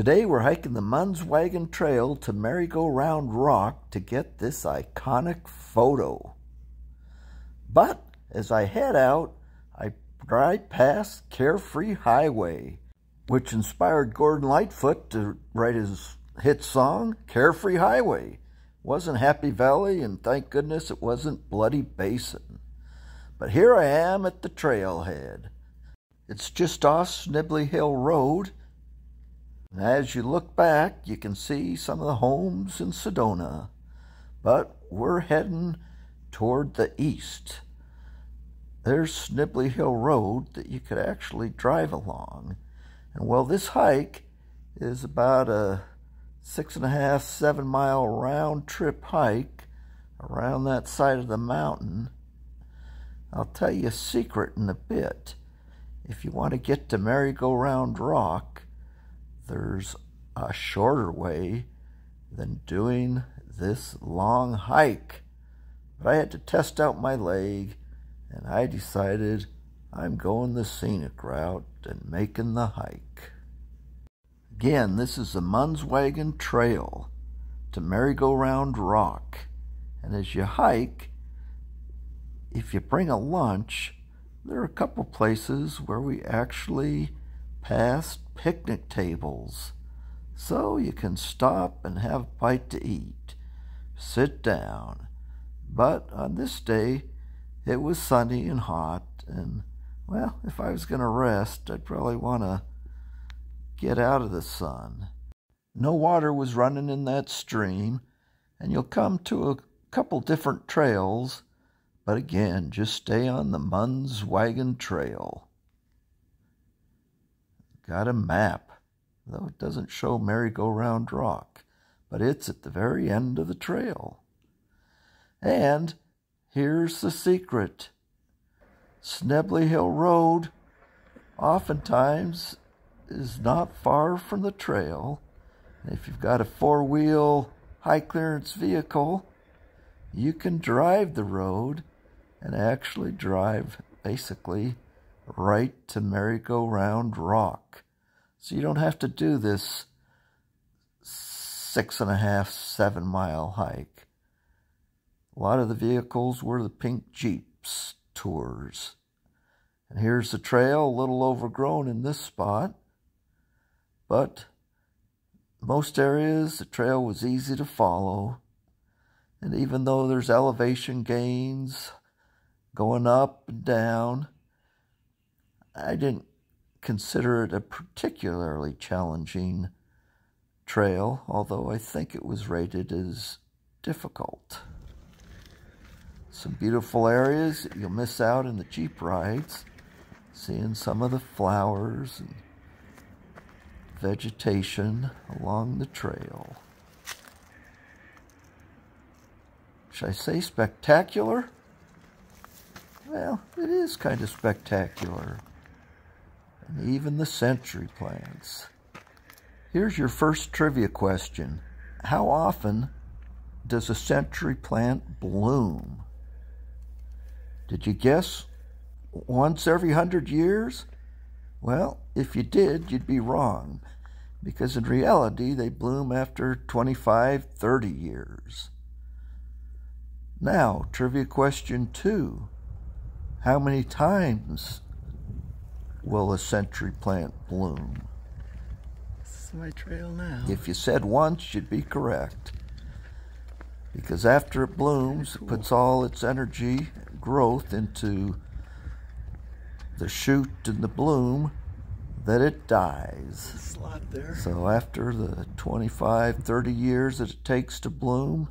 Today we're hiking the Munds Wagon Trail to Merry-Go-Round Rock to get this iconic photo. But as I head out, I ride past Carefree Highway, which inspired Gordon Lightfoot to write his hit song, Carefree Highway. Wasn't Happy Valley, and thank goodness it wasn't Bloody Basin. But here I am at the trailhead. It's just off Schnebly Hill Road, as you look back, you can see some of the homes in Sedona. But we're heading toward the east. There's Schnebly Hill Road that you could actually drive along. And well, this hike is about a six and a half, seven mile round trip hike around that side of the mountain. I'll tell you a secret in a bit. If you want to get to Merry-Go-Round Rock, there's a shorter way than doing this long hike. But I had to test out my leg, and I decided I'm going the scenic route and making the hike. Again, this is the Munds Wagon Trail to Merry-Go-Round Rock. And as you hike, if you bring a lunch, there are a couple places where we actually passed picnic tables. So you can stop and have a bite to eat. Sit down. But on this day, it was sunny and hot, and well, if I was going to rest, I'd probably want to get out of the sun. No water was running in that stream, and you'll come to a couple different trails, but again, just stay on the Munds Wagon Trail. Got a map, though it doesn't show merry-go-round rock, but it's at the very end of the trail. And here's the secret. Schnebly Hill Road oftentimes is not far from the trail. If you've got a four-wheel high-clearance vehicle, you can drive the road and actually drive basically right to merry-go-round rock. So you don't have to do this six and a half, seven mile hike. A lot of the vehicles were the pink Jeeps tours. And here's the trail, a little overgrown in this spot. But most areas, the trail was easy to follow. And even though there's elevation gains going up and down, I didn't consider it a particularly challenging trail, although I think it was rated as difficult. Some beautiful areas that you'll miss out in the Jeep rides, seeing some of the flowers and vegetation along the trail. Should I say spectacular? Well, it is kind of spectacular even the century plants. Here's your first trivia question. How often does a century plant bloom? Did you guess once every hundred years? Well, if you did, you'd be wrong, because in reality, they bloom after 25, 30 years. Now, trivia question two. How many times will a century plant bloom? This is my trail now. If you said once, you'd be correct. Because after it blooms, cool. it puts all its energy, growth into the shoot and the bloom, that it dies. Slot there. So after the 25, 30 years that it takes to bloom,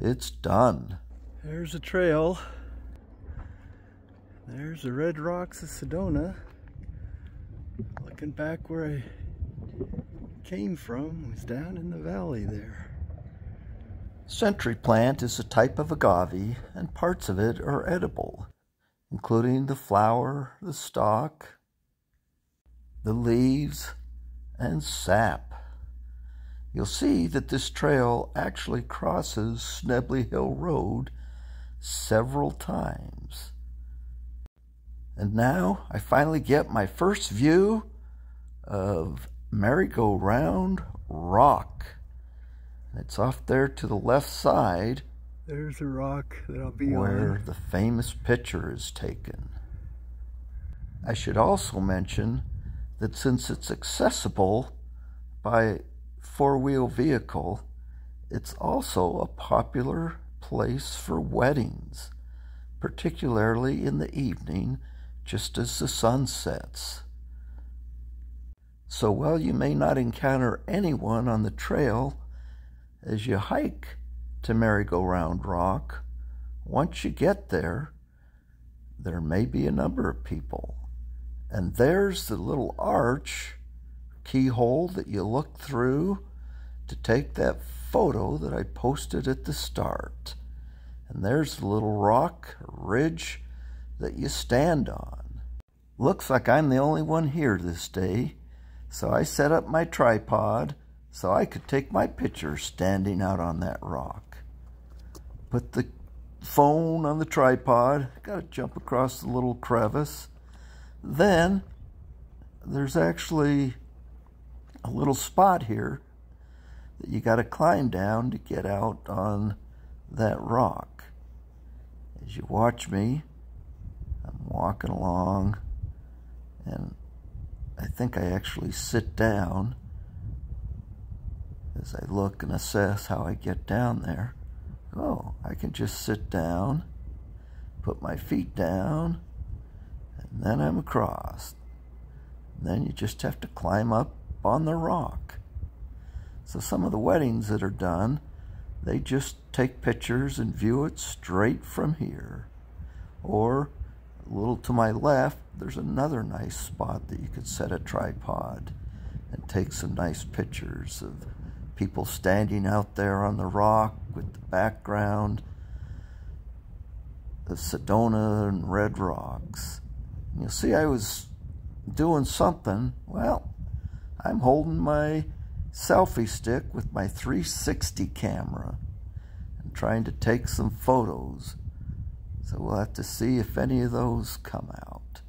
it's done. There's a trail. There's the red rocks of Sedona looking back where I came from was down in the valley there. Century plant is a type of agave and parts of it are edible, including the flower, the stalk, the leaves, and sap. You'll see that this trail actually crosses Schnebly Hill Road several times. And now I finally get my first view of Merry-Go-Round Rock. It's off there to the left side. There's a rock that I'll be where on. Where the famous picture is taken. I should also mention that since it's accessible by four-wheel vehicle, it's also a popular place for weddings, particularly in the evening just as the sun sets. So while you may not encounter anyone on the trail as you hike to Merry-Go-Round Rock, once you get there, there may be a number of people. And there's the little arch keyhole that you look through to take that photo that I posted at the start. And there's the little rock ridge that you stand on. Looks like I'm the only one here this day, so I set up my tripod so I could take my picture standing out on that rock. Put the phone on the tripod, got to jump across the little crevice. Then there's actually a little spot here that you got to climb down to get out on that rock. As you watch me, walking along and I think I actually sit down as I look and assess how I get down there. Oh, I can just sit down, put my feet down, and then I'm across. And then you just have to climb up on the rock. So some of the weddings that are done, they just take pictures and view it straight from here. Or a little to my left, there's another nice spot that you could set a tripod and take some nice pictures of people standing out there on the rock with the background of Sedona and red rocks. And you'll see I was doing something. Well, I'm holding my selfie stick with my 360 camera and trying to take some photos. So we'll have to see if any of those come out.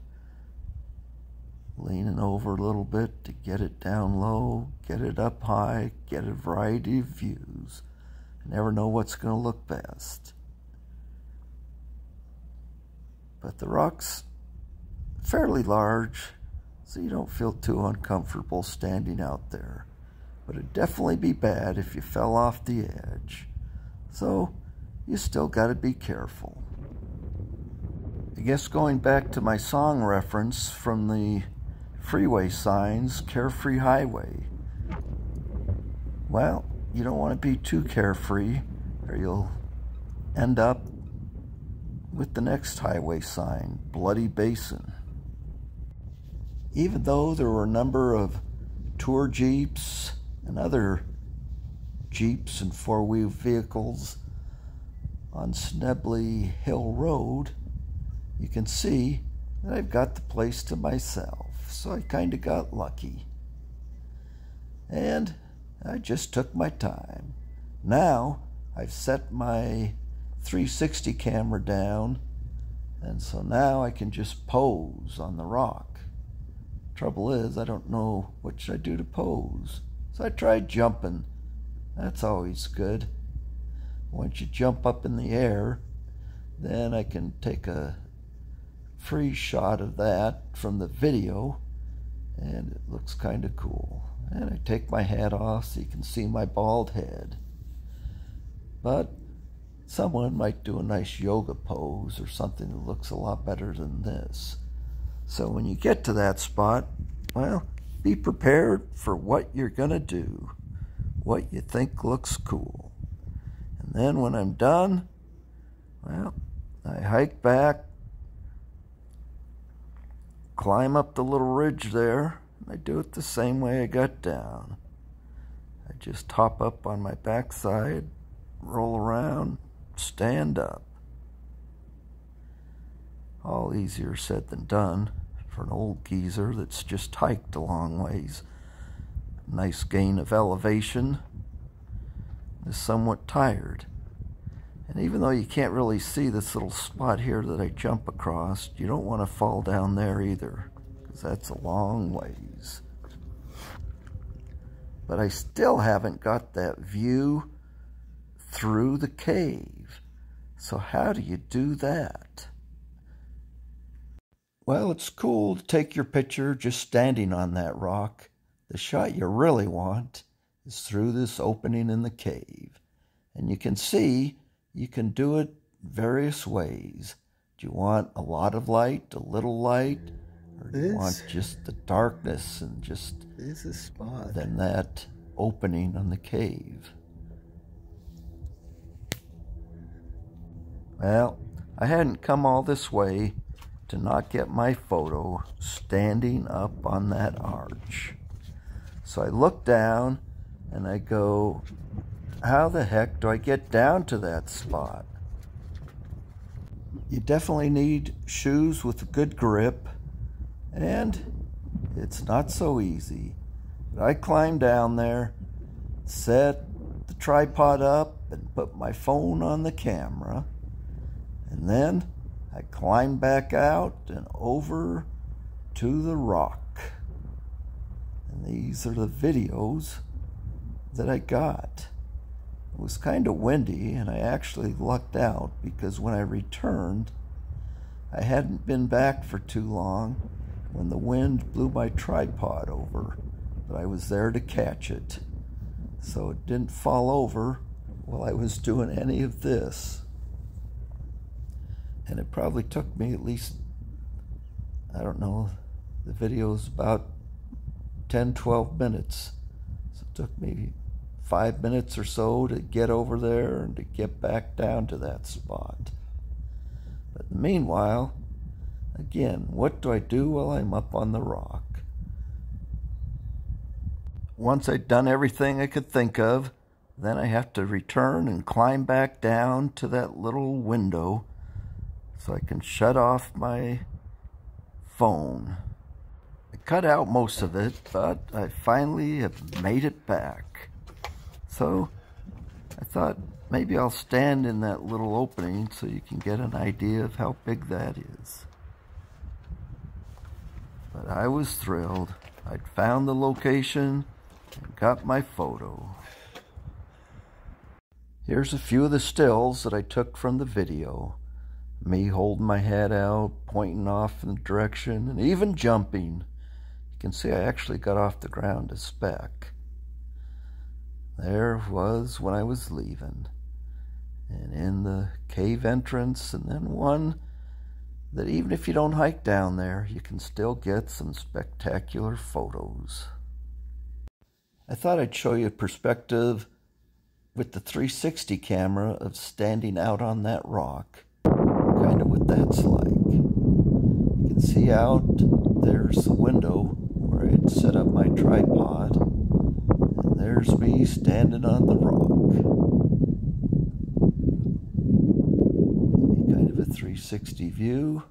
Leaning over a little bit to get it down low, get it up high, get a variety of views. I never know what's going to look best. But the rock's fairly large, so you don't feel too uncomfortable standing out there. But it'd definitely be bad if you fell off the edge. So you still got to be careful. I guess going back to my song reference from the freeway signs, Carefree Highway. Well, you don't want to be too carefree or you'll end up with the next highway sign, Bloody Basin. Even though there were a number of tour jeeps and other jeeps and four-wheel vehicles on Schnebly Hill Road, you can see that I've got the place to myself. So I kind of got lucky. And I just took my time. Now I've set my 360 camera down, and so now I can just pose on the rock. Trouble is, I don't know what should I do to pose. So I tried jumping. That's always good. Once you jump up in the air, then I can take a free shot of that from the video and it looks kind of cool. And I take my hat off so you can see my bald head. But someone might do a nice yoga pose or something that looks a lot better than this. So when you get to that spot, well, be prepared for what you're going to do, what you think looks cool. And then when I'm done, well, I hike back climb up the little ridge there. I do it the same way I got down. I just hop up on my backside, roll around, stand up. All easier said than done for an old geezer that's just hiked a long ways. Nice gain of elevation. Is somewhat tired. And even though you can't really see this little spot here that I jump across, you don't want to fall down there either, because that's a long ways. but I still haven't got that view through the cave. So how do you do that? Well, it's cool to take your picture just standing on that rock. The shot you really want is through this opening in the cave. And you can see you can do it various ways. Do you want a lot of light, a little light, or do you want just the darkness and just this is spot. then that opening on the cave? Well, I hadn't come all this way to not get my photo standing up on that arch. So I look down and I go, how the heck do I get down to that spot? You definitely need shoes with a good grip, and it's not so easy. But I climbed down there, set the tripod up, and put my phone on the camera, and then I climbed back out and over to the rock. And these are the videos that I got. It was kind of windy, and I actually lucked out because when I returned, I hadn't been back for too long when the wind blew my tripod over, but I was there to catch it. So it didn't fall over while I was doing any of this. And it probably took me at least, I don't know, the video's about 10, 12 minutes. So it took me five minutes or so to get over there and to get back down to that spot. But meanwhile, again, what do I do while I'm up on the rock? Once I'd done everything I could think of, then I have to return and climb back down to that little window so I can shut off my phone. I cut out most of it, but I finally have made it back. So I thought maybe I'll stand in that little opening so you can get an idea of how big that is. But I was thrilled. I'd found the location and got my photo. Here's a few of the stills that I took from the video. Me holding my head out, pointing off in the direction, and even jumping. You can see I actually got off the ground a speck. There was when I was leaving. And in the cave entrance, and then one that even if you don't hike down there, you can still get some spectacular photos. I thought I'd show you a perspective with the 360 camera of standing out on that rock, kind of what that's like. You can see out, there's the window where I'd set up my tripod there's me standing on the rock. Kind of a 360 view.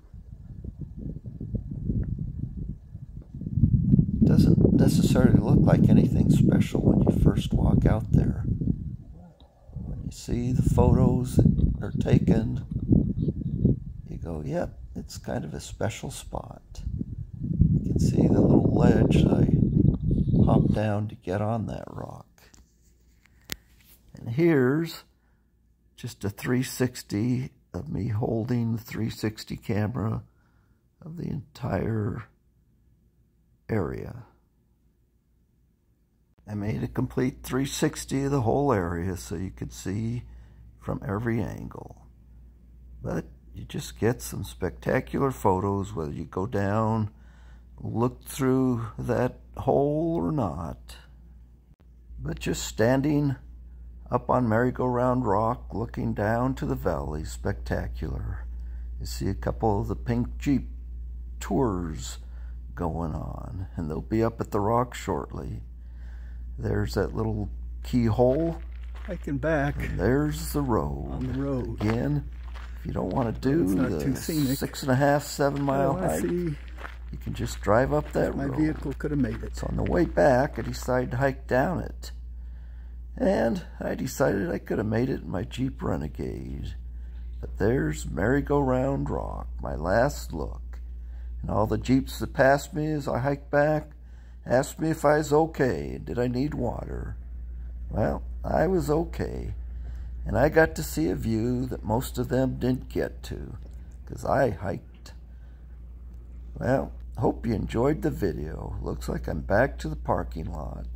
Doesn't necessarily look like anything special when you first walk out there. When you see the photos that are taken, you go, yep, it's kind of a special spot. You can see the little ledge I hop down to get on that rock. And here's just a 360 of me holding the 360 camera of the entire area. I made a complete 360 of the whole area so you could see from every angle. But you just get some spectacular photos whether you go down, look through that hole or not. But just standing up on Merry-Go-Round Rock, looking down to the valley, spectacular. You see a couple of the pink Jeep tours going on, and they'll be up at the rock shortly. There's that little keyhole. Hiking back. And there's the road. On the road. Again, if you don't want to do the six and a half, seven mile oh, hike, you can just drive up that My road. My vehicle could have made it. So on the way back, I decided to hike down it. And I decided I could have made it in my Jeep Renegade. But there's Merry-Go-Round Rock, my last look. And all the Jeeps that passed me as I hiked back, asked me if I was okay and did I need water. Well, I was okay, and I got to see a view that most of them didn't get to, because I hiked. Well, hope you enjoyed the video. Looks like I'm back to the parking lot.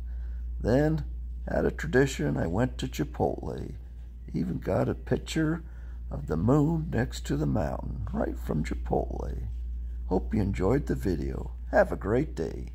Then, out of tradition, I went to Chipotle. Even got a picture of the moon next to the mountain, right from Chipotle. Hope you enjoyed the video. Have a great day.